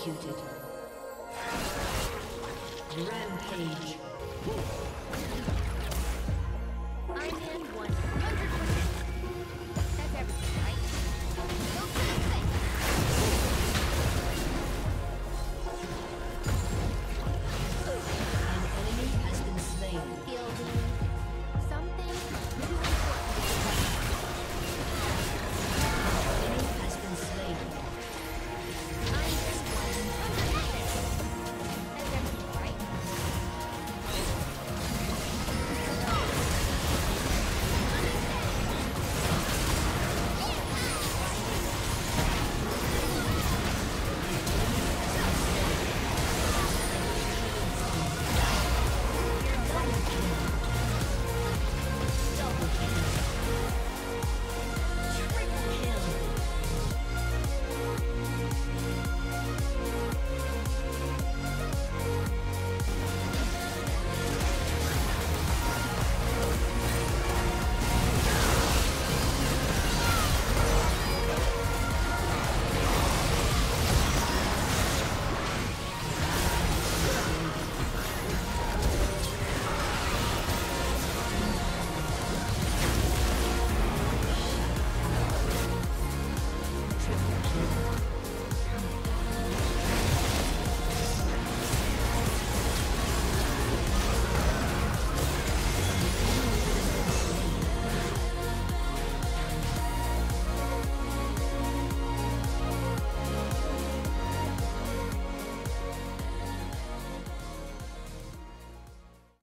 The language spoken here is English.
executed. Rampage.